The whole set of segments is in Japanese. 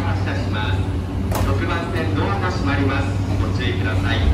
が発車します。特番線ドアが閉まります。ご注意ください。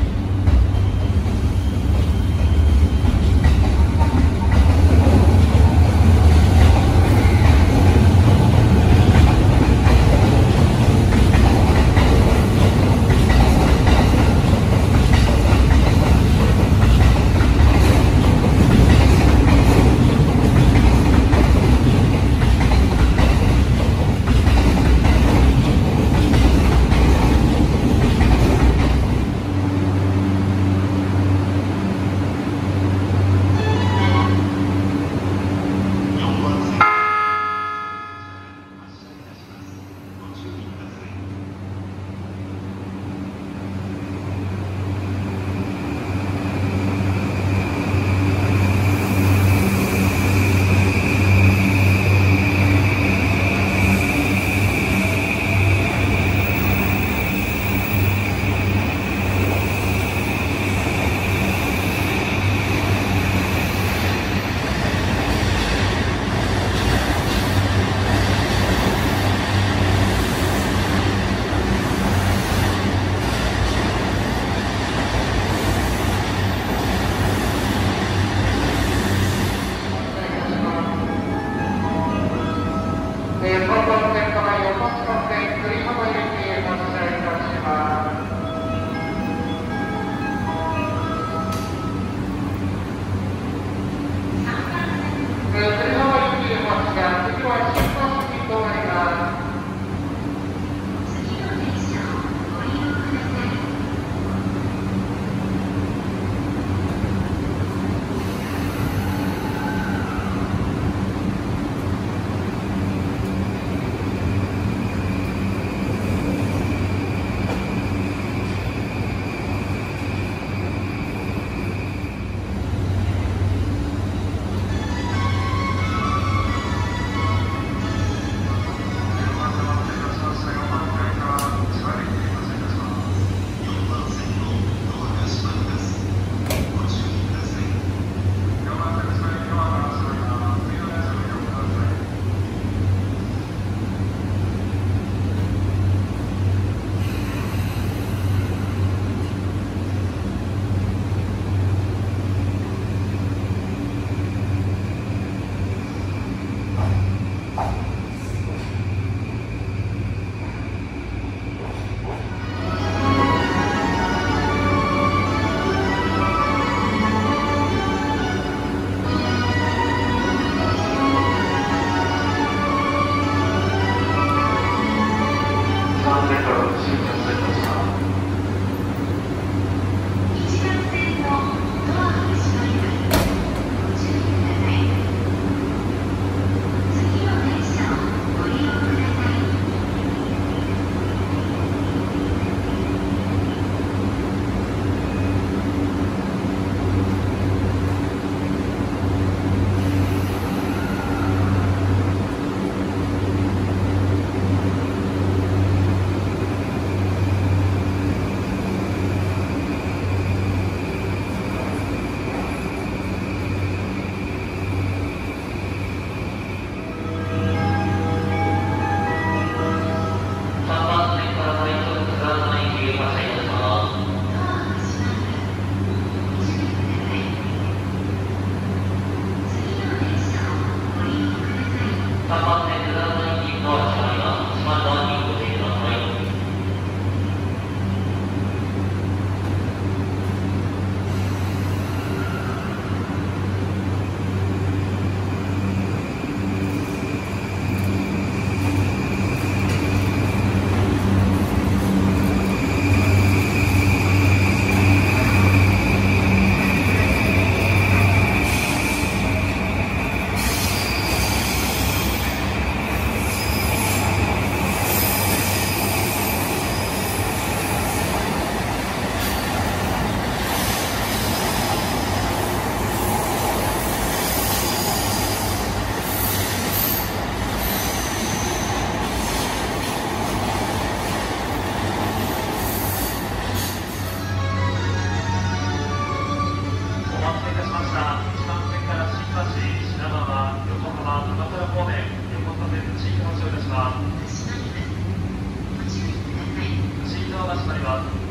about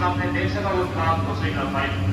間で電車が動きかす。ご注意ください。